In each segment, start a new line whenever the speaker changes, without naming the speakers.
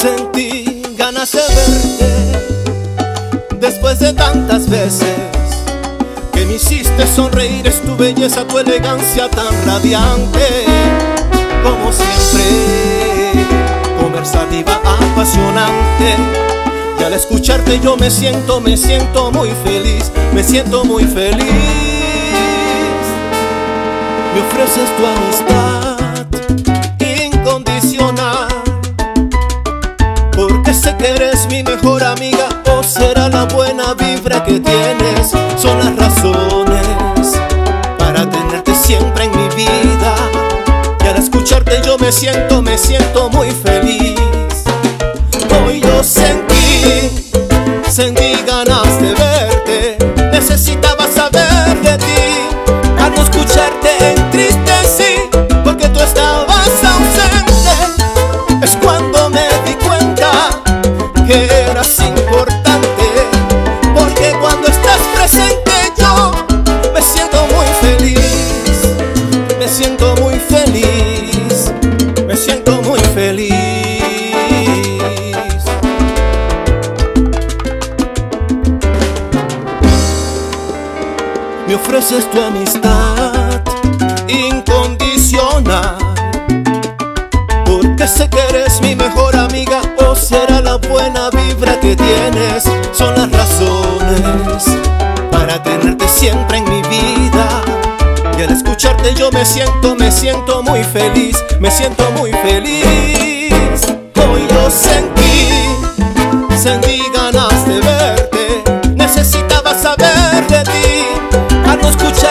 Sentí ganas de verte Después de tantas veces Que me hiciste sonreír. Es tu belleza, tu elegancia tan radiante Como siempre. Conversativa, apasionante. Y al escucharte yo me siento, me siento muy feliz Me siento muy feliz. Me ofreces tu amistad. Que eres mi mejor amiga o será la buena vibra que tienes, son las razones para tenerte siempre en mi vida. Y al escucharte yo me siento, me siento muy feliz. Me ofreces tu amistad incondicional, porque sé que eres mi mejor amiga o será la buena vibra que tienes, son las razones para tenerte siempre en mi vida. Y al escucharte yo me siento, me siento muy feliz, me siento muy feliz. Hoy yo sentí, ti.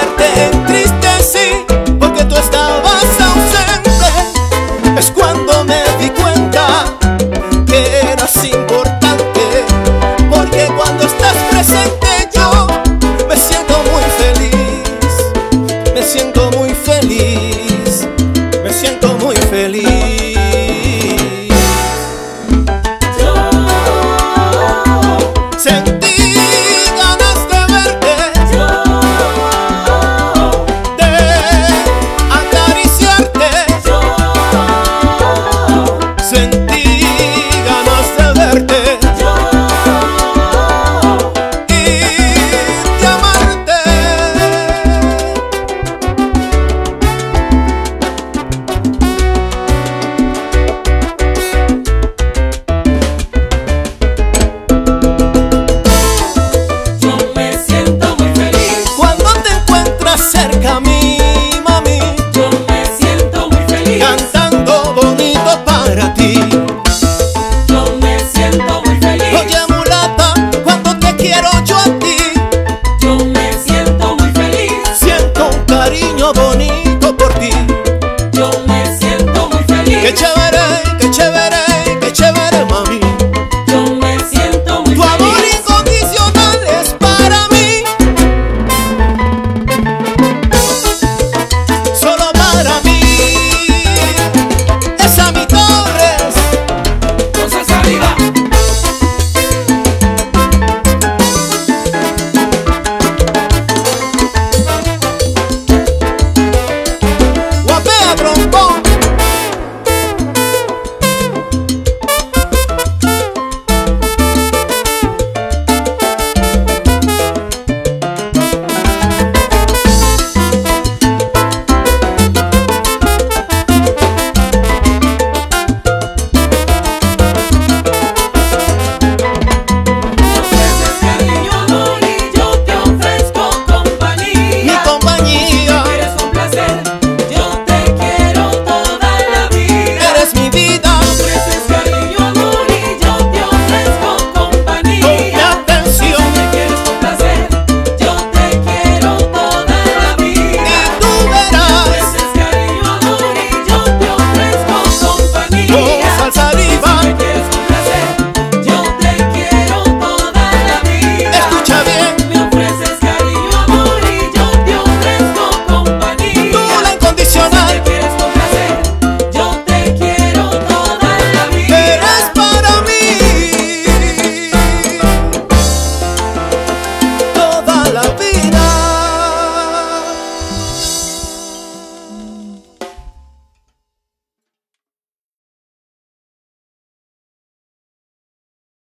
ない